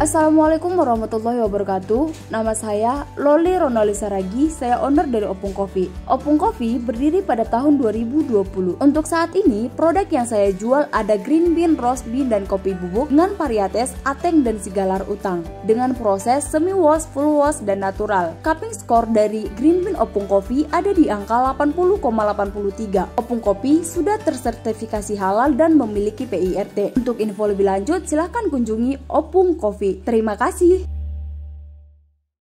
Assalamualaikum warahmatullahi wabarakatuh. Nama saya Loli Ronali Saragi. Saya owner dari Opung Coffee. Opung Coffee berdiri pada tahun 2020. Untuk saat ini, produk yang saya jual ada green bean, roast bean, dan kopi bubuk dengan varietas ateng dan sigalar utang. Dengan proses semi wash, full wash, dan natural. Cupping score dari green bean Opung Coffee ada di angka 80,83. Opung Coffee sudah tersertifikasi halal dan memiliki PIRT. Untuk info lebih lanjut, silahkan kunjungi Opung Coffee. Terima kasih.